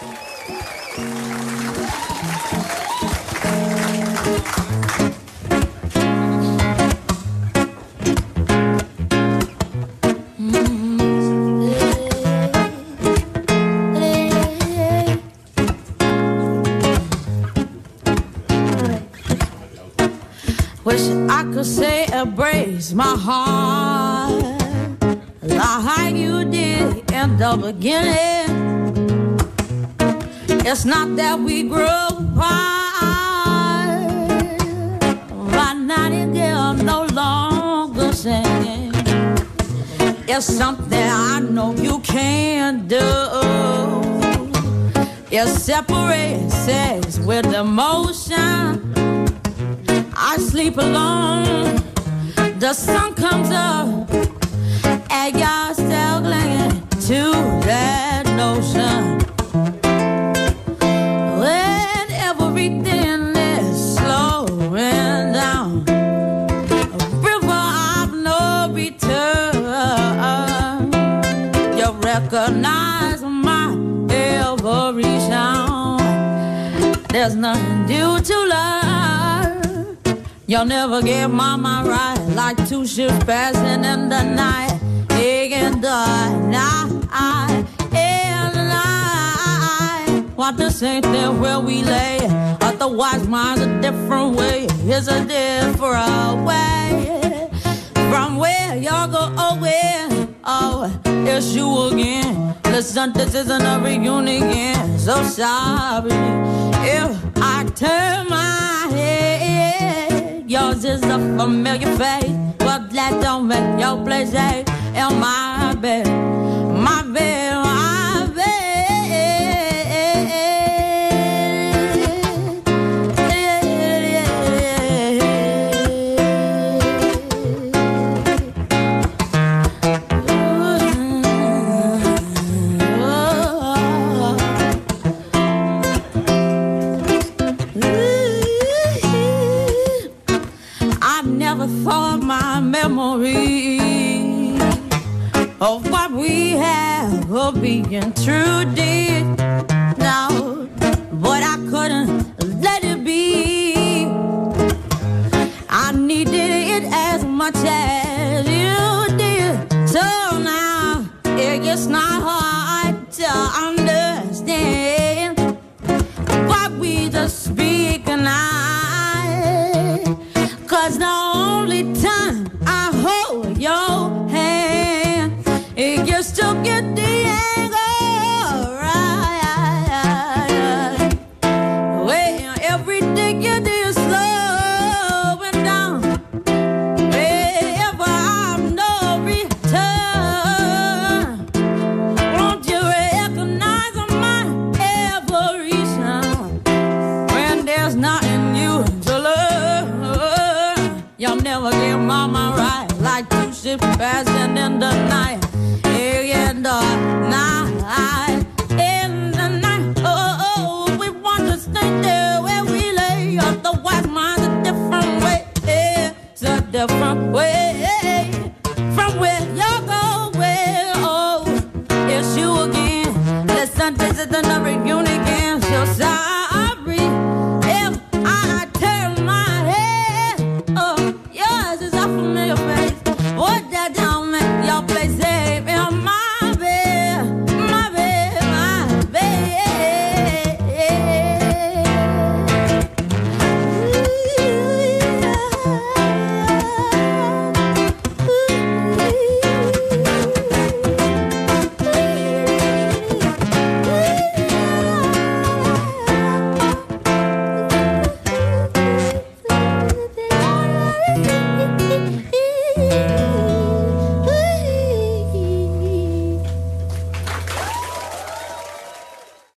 Wish I could say embrace my heart like you did in the beginning. It's not that we grow apart, my nightingale no longer singing. It's something I know you can't do. It separates sex with emotion. I sleep alone. The sun comes up, and you're still clinging to that There's nothing new to learn. You'll never my mind right like two ships passing in the night. In the night, in the night. What the same thing where we lay. Otherwise, mine's a different way. It's a different way. From where y'all go oh, away. Oh, it's you again. Listen, this isn't a reunion. So sorry if I turn my head. Yours is a familiar face, but that don't make your place eh? in my bed, of what we have of being true did. No, but I couldn't let it be. Mama right like two ships passing in the night. In the uh, night, in the night. Oh, oh, we want to stay there where we lay. Otherwise, mine's a different way. It's a different way from where you're going. Oh, it's you again. Listen, this is another